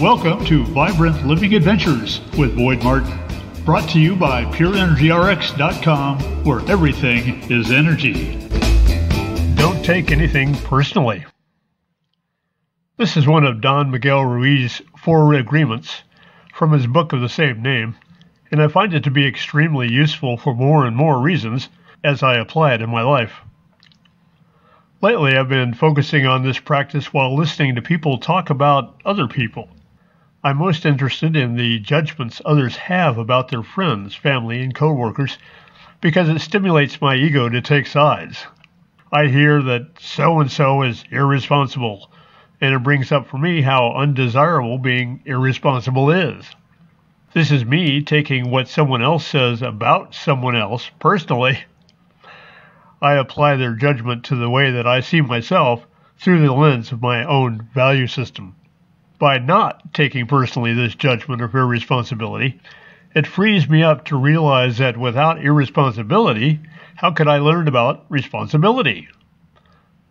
Welcome to Vibrant Living Adventures with Boyd Martin. Brought to you by PureEnergyRx.com, where everything is energy. Don't take anything personally. This is one of Don Miguel Ruiz's Four Agreements from his book of the same name, and I find it to be extremely useful for more and more reasons as I apply it in my life. Lately, I've been focusing on this practice while listening to people talk about other people. I'm most interested in the judgments others have about their friends, family, and coworkers because it stimulates my ego to take sides. I hear that so and so is irresponsible, and it brings up for me how undesirable being irresponsible is. This is me taking what someone else says about someone else personally. I apply their judgment to the way that I see myself through the lens of my own value system. By not taking personally this judgment of irresponsibility, it frees me up to realize that without irresponsibility, how could I learn about responsibility?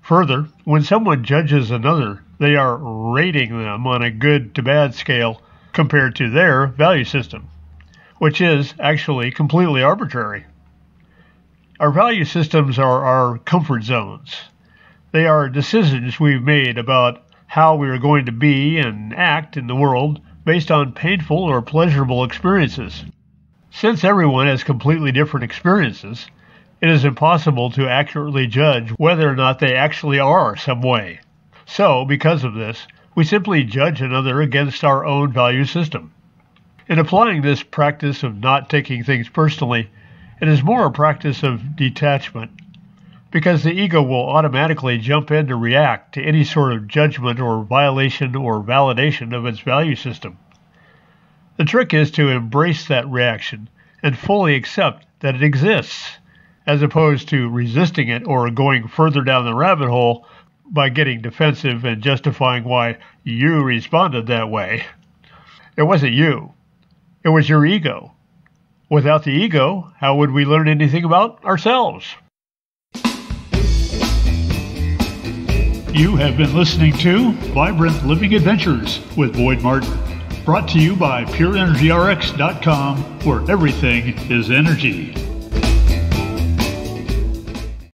Further, when someone judges another, they are rating them on a good to bad scale compared to their value system, which is actually completely arbitrary. Our value systems are our comfort zones. They are decisions we've made about how we are going to be and act in the world based on painful or pleasurable experiences. Since everyone has completely different experiences, it is impossible to accurately judge whether or not they actually are some way. So, because of this, we simply judge another against our own value system. In applying this practice of not taking things personally, it is more a practice of detachment because the ego will automatically jump in to react to any sort of judgment or violation or validation of its value system. The trick is to embrace that reaction and fully accept that it exists, as opposed to resisting it or going further down the rabbit hole by getting defensive and justifying why you responded that way. It wasn't you, it was your ego. Without the ego, how would we learn anything about ourselves? You have been listening to Vibrant Living Adventures with Boyd Martin. Brought to you by PureEnergyRx.com, where everything is energy.